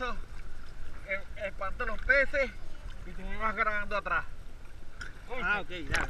eso, los peces y tú me vas grabando atrás. Ah, ok, ya.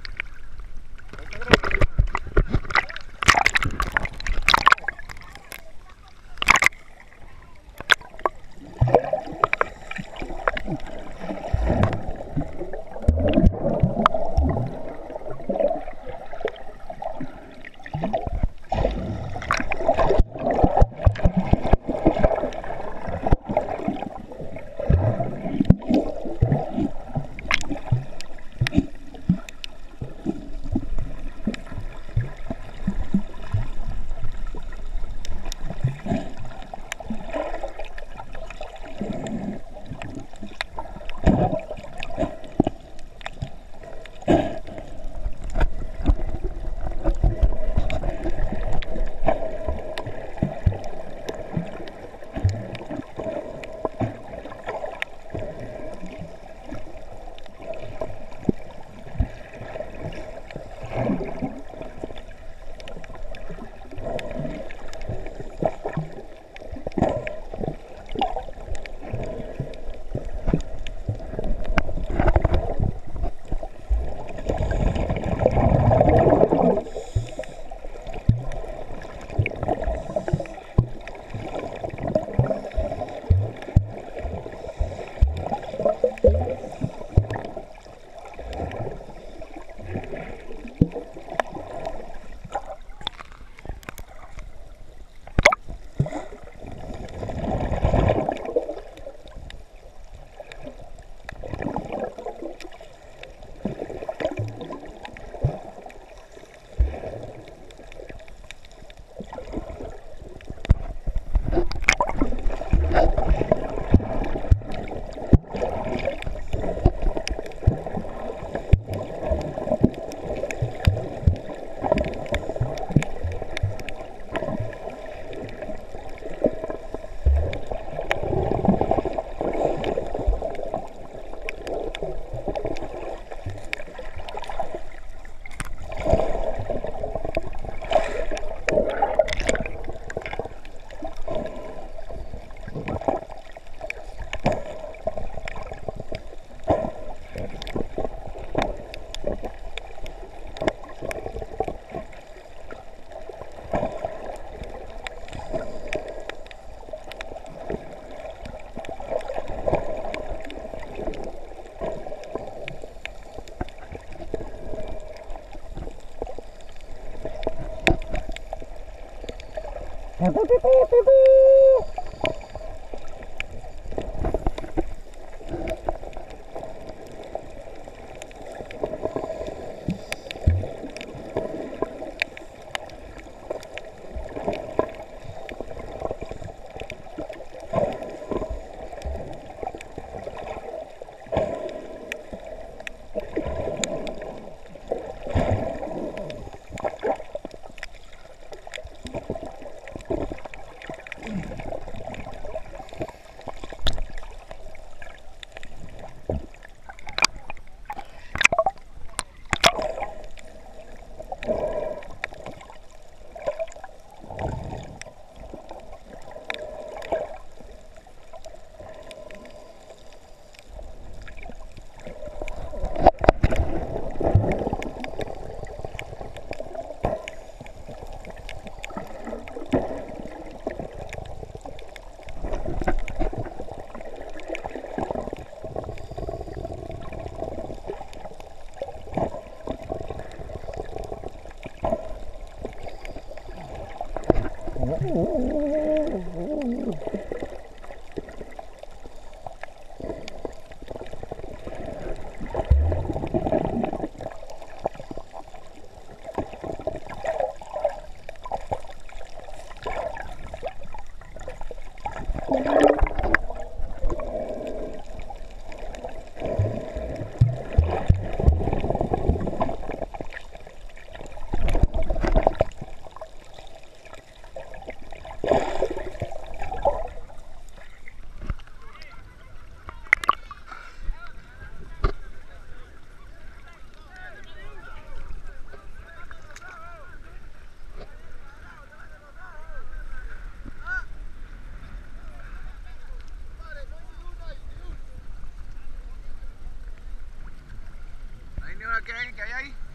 宝宝宝宝 Oh. Qué hay ahí.